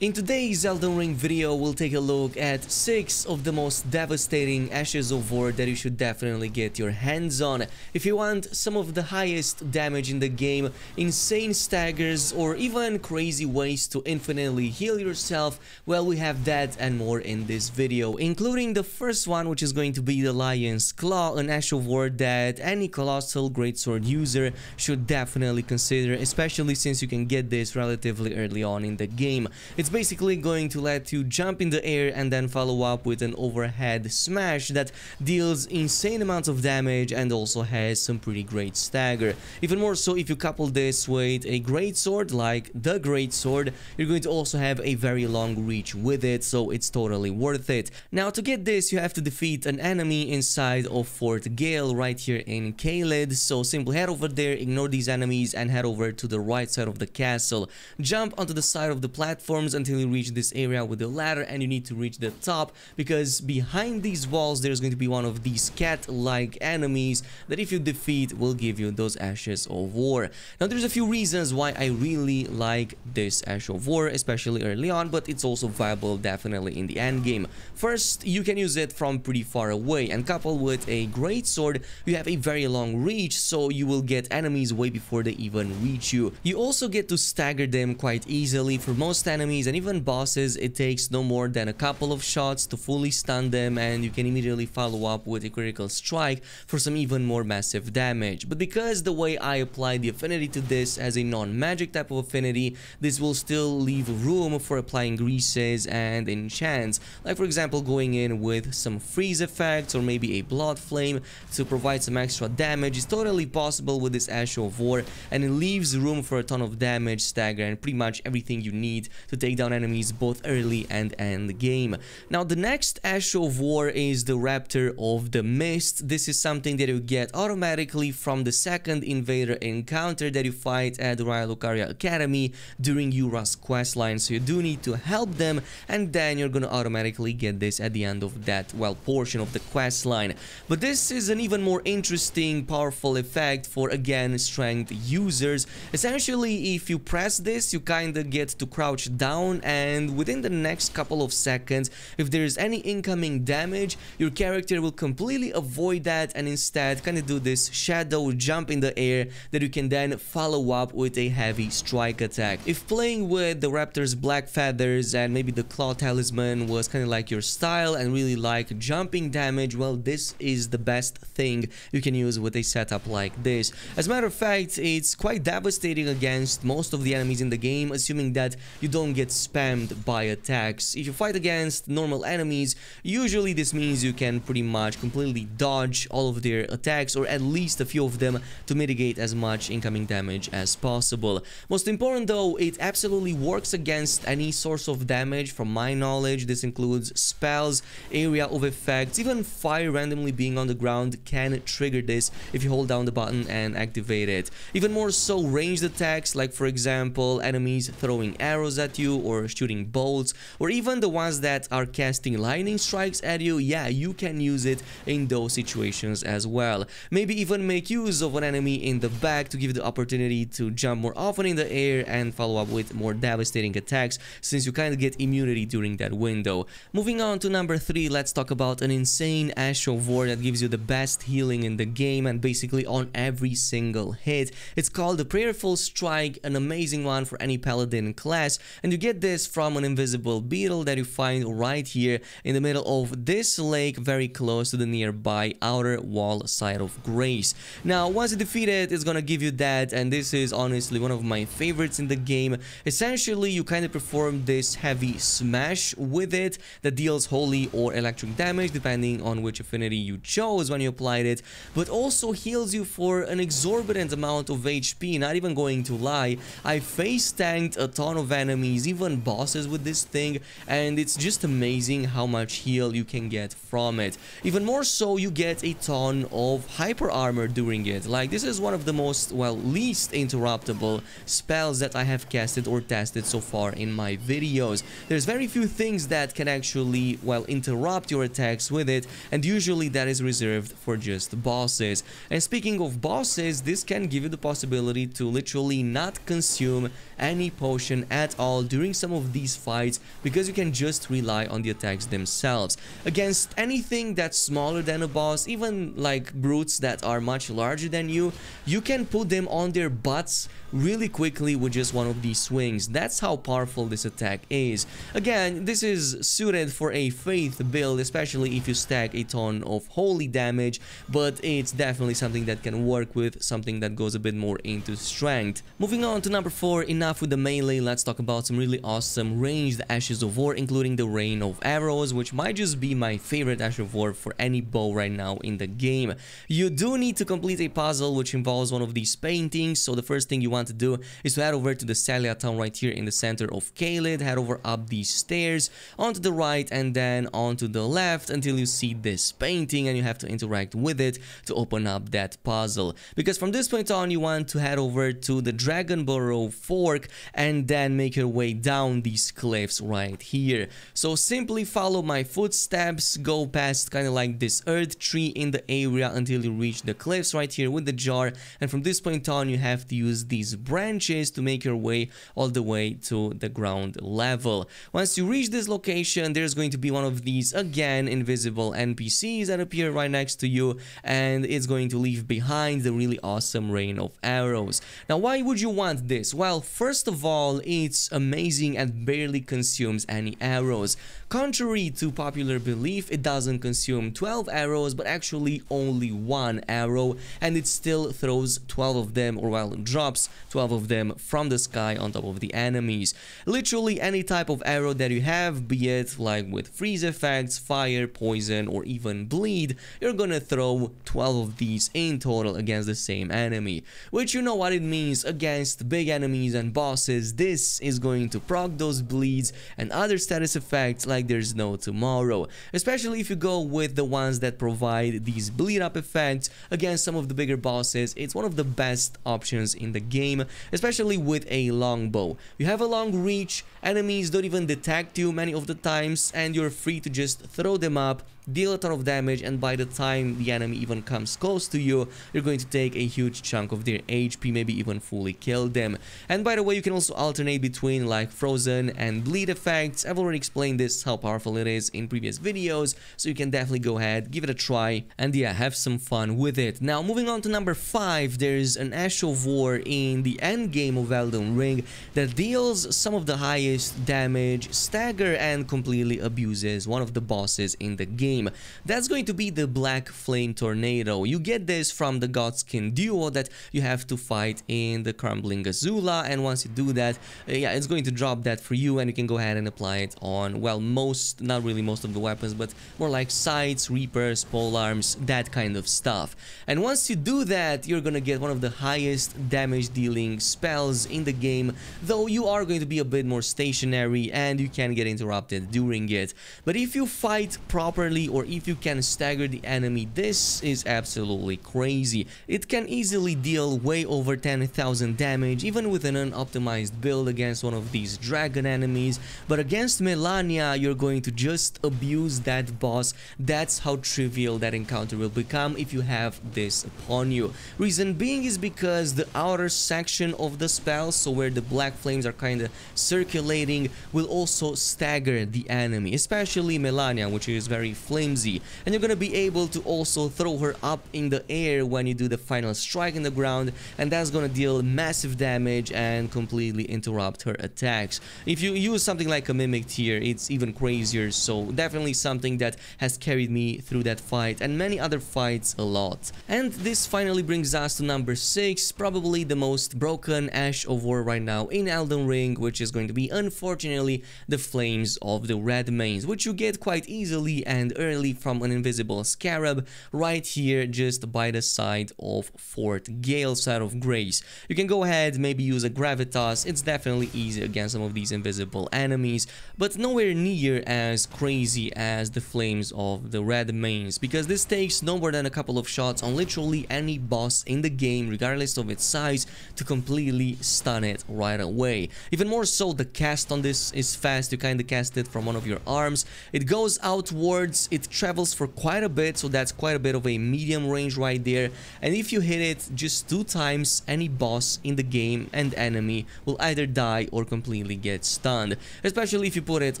In today's Elden Ring video, we'll take a look at 6 of the most devastating Ashes of War that you should definitely get your hands on. If you want some of the highest damage in the game, insane staggers, or even crazy ways to infinitely heal yourself, well we have that and more in this video, including the first one which is going to be the Lion's Claw, an Ash of War that any Colossal Greatsword user should definitely consider, especially since you can get this relatively early on in the game. It's basically going to let you jump in the air and then follow up with an overhead smash that deals insane amounts of damage and also has some pretty great stagger. Even more so if you couple this with a great sword like the great sword, you're going to also have a very long reach with it, so it's totally worth it. Now to get this, you have to defeat an enemy inside of Fort Gael right here in Caelid, so simply head over there, ignore these enemies and head over to the right side of the castle. Jump onto the side of the platforms until you reach this area with the ladder and you need to reach the top because behind these walls there's going to be one of these cat-like enemies that if you defeat will give you those ashes of war. Now there's a few reasons why I really like this ash of war especially early on but it's also viable definitely in the end game. First you can use it from pretty far away and coupled with a great sword you have a very long reach so you will get enemies way before they even reach you. You also get to stagger them quite easily for most enemies and even bosses it takes no more than a couple of shots to fully stun them and you can immediately follow up with a critical strike for some even more massive damage. But because the way I apply the affinity to this as a non-magic type of affinity, this will still leave room for applying greases and enchants. Like for example going in with some freeze effects or maybe a blood flame to provide some extra damage is totally possible with this Ash of War and it leaves room for a ton of damage, stagger and pretty much everything you need to take down enemies both early and end game. Now the next Ash of War is the Raptor of the Mist. This is something that you get automatically from the second invader encounter that you fight at the Lucaria Academy during Yura's questline. So you do need to help them and then you're gonna automatically get this at the end of that, well, portion of the questline. But this is an even more interesting, powerful effect for, again, strength users. Essentially, if you press this, you kinda get to crouch down down and within the next couple of seconds if there is any incoming damage your character will completely avoid that and instead kind of do this shadow jump in the air that you can then follow up with a heavy strike attack. If playing with the Raptor's black feathers and maybe the claw talisman was kind of like your style and really like jumping damage well this is the best thing you can use with a setup like this. As a matter of fact it's quite devastating against most of the enemies in the game assuming that you don't get spammed by attacks. If you fight against normal enemies, usually this means you can pretty much completely dodge all of their attacks or at least a few of them to mitigate as much incoming damage as possible. Most important though, it absolutely works against any source of damage from my knowledge. This includes spells, area of effects, even fire randomly being on the ground can trigger this if you hold down the button and activate it. Even more so ranged attacks like for example enemies throwing arrows at you or shooting bolts or even the ones that are casting lightning strikes at you, yeah, you can use it in those situations as well. Maybe even make use of an enemy in the back to give the opportunity to jump more often in the air and follow up with more devastating attacks since you kind of get immunity during that window. Moving on to number 3, let's talk about an insane Ash of War that gives you the best healing in the game and basically on every single hit. It's called the Prayerful Strike, an amazing one for any paladin class and you get get this from an invisible beetle that you find right here in the middle of this lake very close to the nearby outer wall side of Grace. Now once you defeat it, it's gonna give you that and this is honestly one of my favorites in the game. Essentially you kind of perform this heavy smash with it that deals holy or electric damage depending on which affinity you chose when you applied it but also heals you for an exorbitant amount of HP not even going to lie I face tanked a ton of enemies even even bosses with this thing and it's just amazing how much heal you can get from it. Even more so, you get a ton of hyper armor during it. Like this is one of the most, well, least interruptible spells that I have casted or tested so far in my videos. There's very few things that can actually, well, interrupt your attacks with it and usually that is reserved for just bosses. And speaking of bosses, this can give you the possibility to literally not consume any potion at all during some of these fights because you can just rely on the attacks themselves. Against anything that's smaller than a boss, even like brutes that are much larger than you, you can put them on their butts really quickly with just one of these swings. That's how powerful this attack is. Again, this is suited for a faith build, especially if you stack a ton of holy damage, but it's definitely something that can work with something that goes a bit more into strength. Moving on to number 4, enough with the melee, let's talk about some really awesome ranged Ashes of War, including the Rain of Arrows, which might just be my favorite Ashes of War for any bow right now in the game. You do need to complete a puzzle which involves one of these paintings, so the first thing you want to do is to head over to the Sellia town right here in the center of Caelid, head over up these stairs, onto the right and then onto the left until you see this painting and you have to interact with it to open up that puzzle. Because from this point on, you want to head over to the Dragonbarrow 4 and then make your way down these cliffs right here. So simply follow my footsteps, go past kind of like this Erdtree in the area until you reach the cliffs right here with the jar and from this point on you have to use these branches to make your way all the way to the ground level. Once you reach this location there's going to be one of these again invisible NPCs that appear right next to you and it's going to leave behind the really awesome rain of arrows. Now why would you want this? Well first of all, it's amazing and barely consumes any arrows. Contrary to popular belief, it doesn't consume 12 arrows, but actually only one arrow, and it still throws 12 of them, or well, drops 12 of them from the sky on top of the enemies. Literally any type of arrow that you have, be it like with freeze effects, fire, poison, or even bleed, you're gonna throw 12 of these in total against the same enemy. Which you know what it means against big enemies and bosses, this is going to proc those bleeds and other status effects like like there's no tomorrow. Especially if you go with the ones that provide these bleed up effects against some of the bigger bosses. It's one of the best options in the game, especially with a longbow. You have a long reach, enemies don't even detect you many of the times, and you're free to just throw them up deal a ton of damage and by the time the enemy even comes close to you, you're going to take a huge chunk of their HP, maybe even fully kill them. And by the way, you can also alternate between like frozen and bleed effects. I've already explained this, how powerful it is in previous videos, so you can definitely go ahead, give it a try, and yeah, have some fun with it. Now, moving on to number 5, there's an Ash of War in the end game of Elden Ring that deals some of the highest damage, stagger, and completely abuses one of the bosses in the game That's going to be the Black Flame Tornado. You get this from the Godskin duo that you have to fight in the Crumbling Azula and once you do that, uh, yeah, it's going to drop that for you and you can go ahead and apply it on, well, most, not really most of the weapons, but more like scythes, reapers, pole arms, that kind of stuff. And once you do that, you're gonna get one of the highest damage dealing spells in the game, though you are going to be a bit more stationary and you can get interrupted during it. But if you fight properly or if you can stagger the enemy, this is absolutely crazy. It can easily deal way over 10,000 damage even with an unoptimized build against one of these dragon enemies, but against Malenia, you're going to just abuse that boss. That's how trivial that encounter will become if you have this upon you. Reason being is because the outer section of the spell, so where the black flames are kind of circulating, will also stagger the enemy, especially Malenia, which is very flimsy and you're gonna be able to also throw her up in the air when you do the final strike in the ground and that's gonna deal massive damage and completely interrupt her attacks. If you use something like a Mimic here, it's even crazier so definitely something that has carried me through that fight and many other fights a lot. And this finally brings us to number 6, probably the most broken Ash of War right now in Elden Ring which is going to be unfortunately the Flames of the Redmanes which you get quite easily and early from an invisible scarab right here just by the side of Fort Gael side of Grace. You can go ahead, maybe use a Gravitas, it's definitely easy against some of these invisible enemies, but nowhere near as crazy as the Flames of the Redmanes, because this takes no more than a couple of shots on literally any boss in the game, regardless of its size, to completely stun it right away. Even more so, the cast on this is fast, you kinda cast it from one of your arms, it goes outwards, it travels for quite a bit, so that's quite a bit of a medium range right there. And if you hit it just two times, any boss in the game and enemy will either die or completely get stunned. Especially if you put it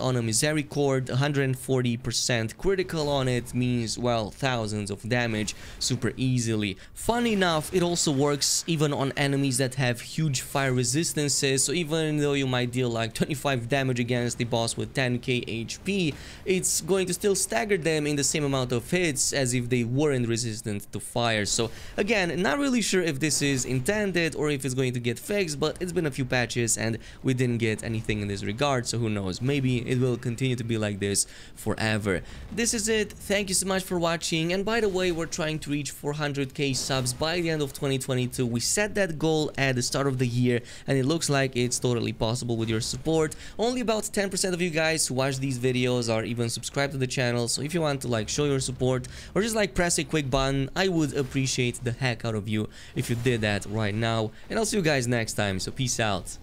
on a Misericorde, 140% critical on it means, well, thousands of damage super easily. Funny enough, it also works even on enemies that have huge fire resistances, so even though you might deal like 25 damage against the boss with 10k HP, it's going to still stagger them in the same amount of hits as if they weren't resistant to fire. So again, not really sure if this is intended or if it's going to get fixed, but it's been a few patches and we didn't get anything in this regard, so who knows, maybe it will continue to be like this forever. This is it, thank you so much for watching, and by the way, we're trying to reach 400k subs by the end of 2022. We set that goal at the start of the year, and it looks like it's totally possible with your support. Only about 10% of you guys who watch these videos are even subscribed to the channel, so if you want to like show your support or just like press a quick button, I would appreciate the heck out of you if you did that right now. And I'll see you guys next time, so peace out.